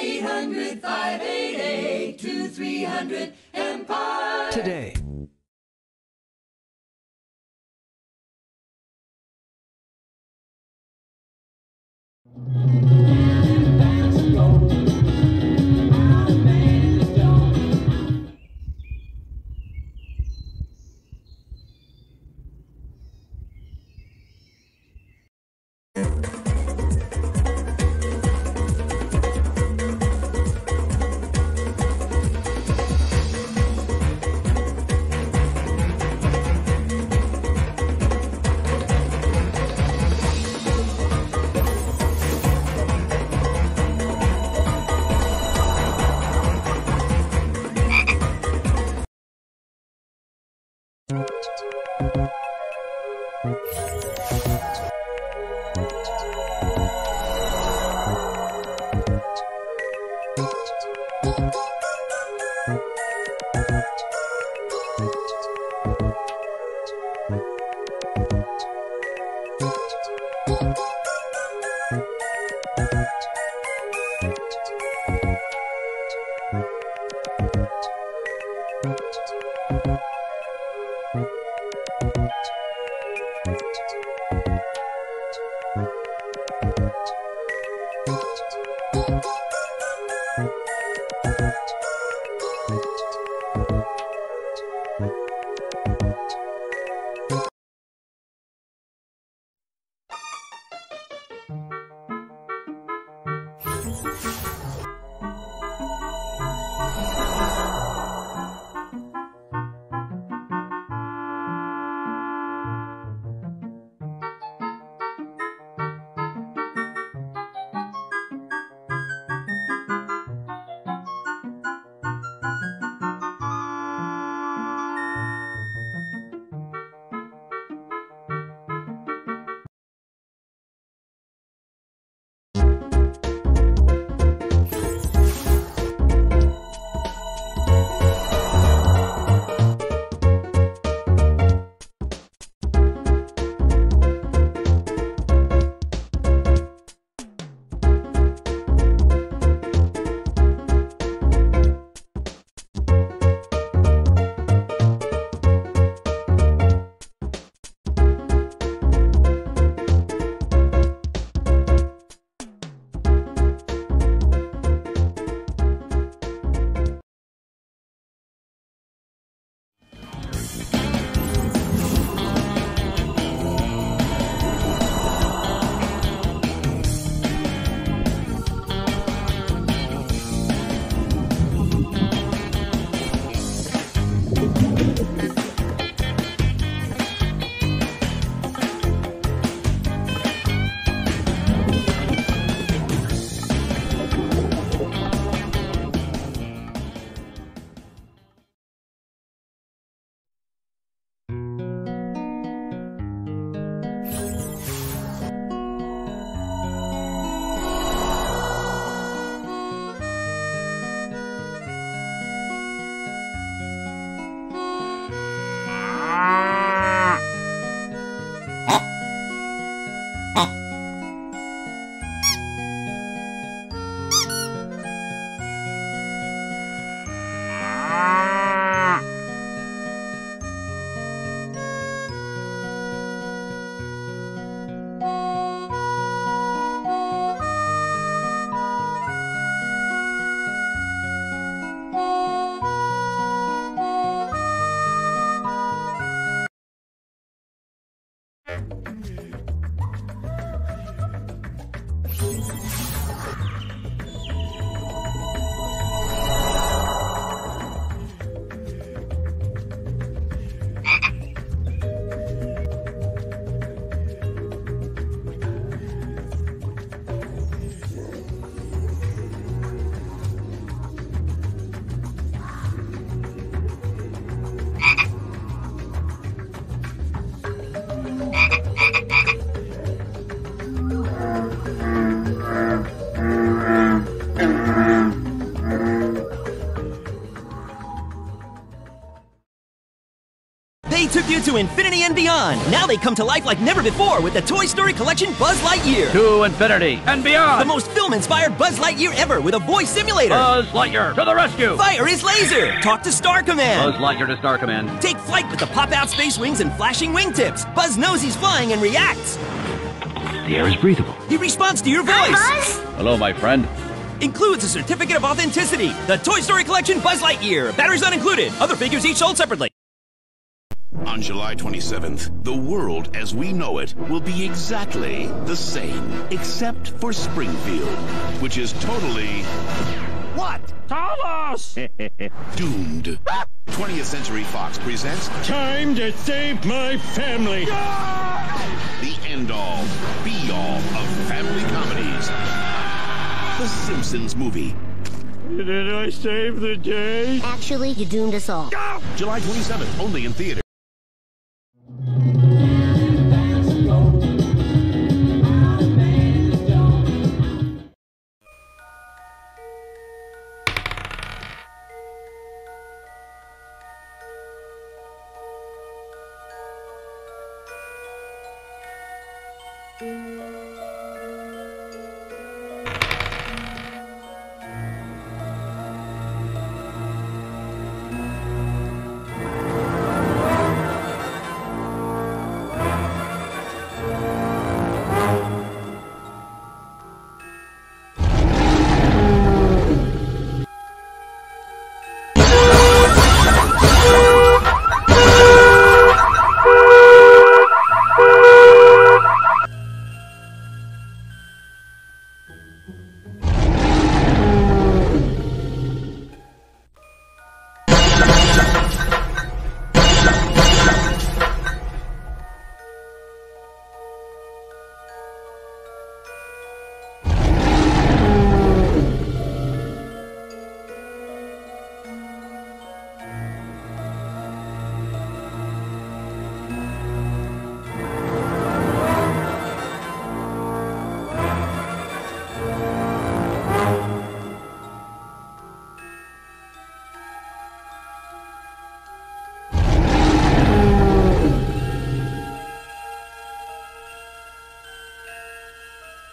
800 588 2300 Empire. Today. Took you to infinity and beyond. Now they come to life like never before with the Toy Story Collection Buzz Lightyear. To infinity and beyond. The most film-inspired Buzz Lightyear ever with a voice simulator. Buzz Lightyear to the rescue. Fire his laser. Talk to Star Command. Buzz Lightyear to Star Command. Take flight with the pop-out space wings and flashing wingtips. Buzz knows he's flying and reacts. The air is breathable. He responds to your voice. Buzz? Hello, my friend. Includes a certificate of authenticity. The Toy Story Collection Buzz Lightyear. Batteries not included. Other figures each sold separately. On July 27th, the world as we know it will be exactly the same, except for Springfield, which is totally. What? Tell us! Doomed. 20th Century Fox presents Time to save my family. the end all, be all of family comedies. The Simpsons movie. Did I save the day? Actually, you doomed us all. July 27th, only in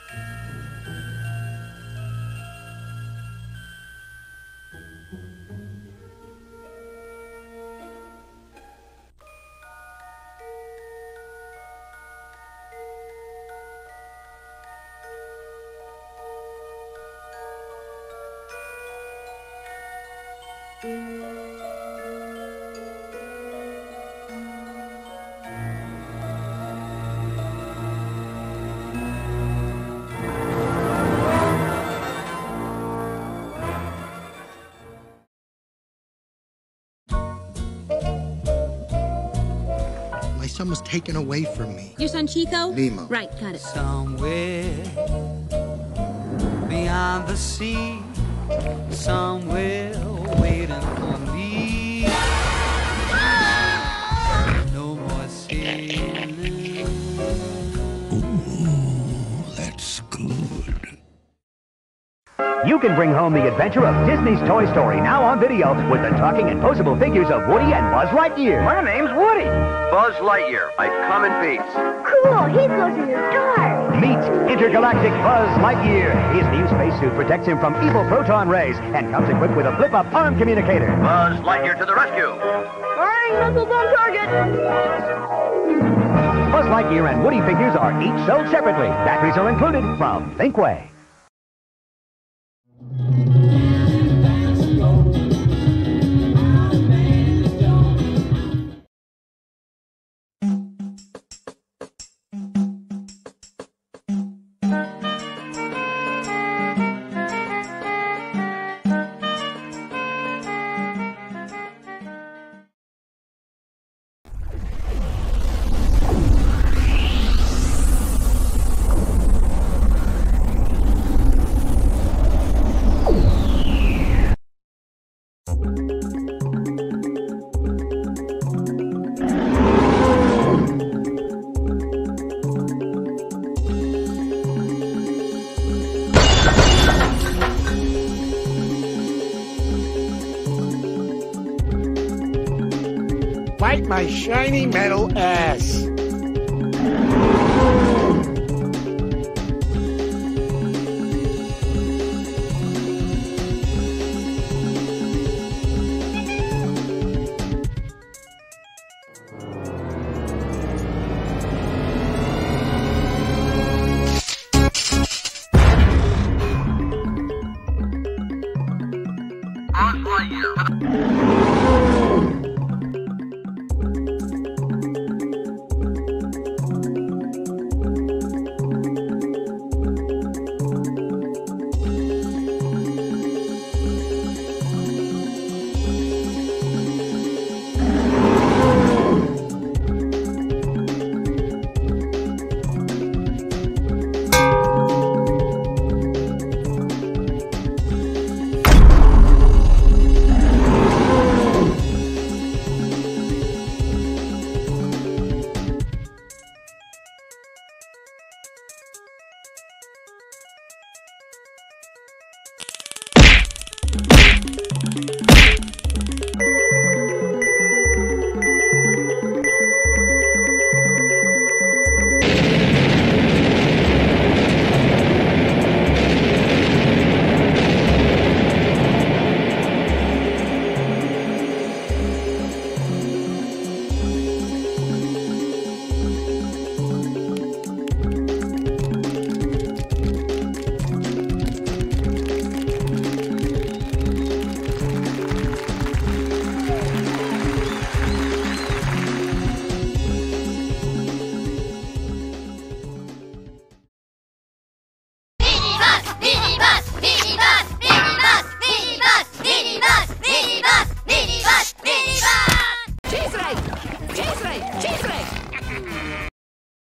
Thank mm -hmm. you. Son was taken away from me. Your son Chico? Nemo. Right, got it. Somewhere beyond the sea, somewhere You can bring home the adventure of Disney's Toy Story now on video with the talking and posable figures of Woody and Buzz Lightyear. My name's Woody. Buzz Lightyear. I come in peace. Cool, he's going to the stars. Meet intergalactic Buzz Lightyear. His new spacesuit protects him from evil proton rays and comes equipped with a flip-up arm communicator. Buzz Lightyear to the rescue. Firing missiles on target. Buzz Lightyear and Woody figures are each sold separately. Batteries are included from Thinkway. Wipe my shiny metal ass.